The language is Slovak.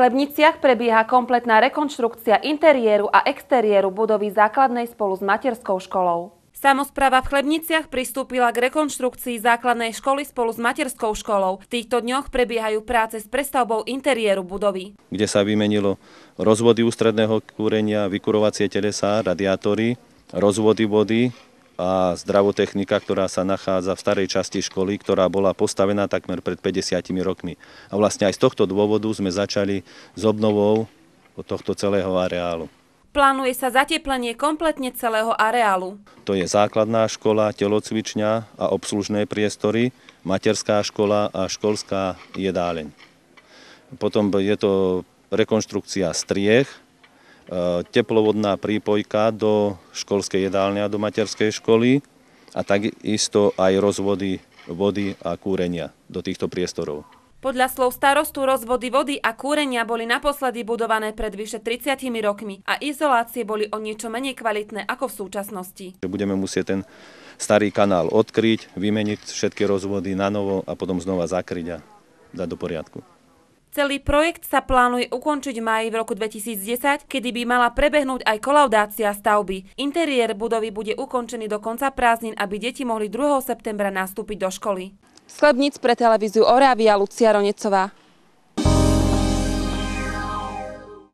Chlebniciach prebieha kompletná rekonštrukcia interiéru a exteriéru budovy základnej spolu s materskou školou. Samozpráva v Chlebniciach pristúpila k rekonštrukcii základnej školy spolu s materskou školou. V týchto dňoch prebiehajú práce s prestavbou interiéru budovy. kde sa vymenilo rozvody ústredného kúrenia, vykurovacie telesá, radiátory, rozvody vody a zdravotechnika, ktorá sa nachádza v starej časti školy, ktorá bola postavená takmer pred 50 rokmi. A vlastne aj z tohto dôvodu sme začali s obnovou tohto celého areálu. Plánuje sa zateplenie kompletne celého areálu. To je základná škola, telocvičňa a obslužné priestory, materská škola a školská jedáleň. Potom je to rekonštrukcia striech, teplovodná prípojka do školskej jedálne a do materskej školy a takisto aj rozvody vody a kúrenia do týchto priestorov. Podľa slov starostu rozvody vody a kúrenia boli naposledy budované pred vyše 30 rokmi a izolácie boli o niečo menej kvalitné ako v súčasnosti. Budeme musieť ten starý kanál odkryť, vymeniť všetky rozvody na novo a potom znova zakryť a dať do poriadku. Celý projekt sa plánuje ukončiť v máji v roku 2010, kedy by mala prebehnúť aj kolaudácia stavby. Interiér budovy bude ukončený do konca prázdnin, aby deti mohli 2. septembra nastúpiť do školy. Slebnic pre televíziu Oravia Lucia Ronecová.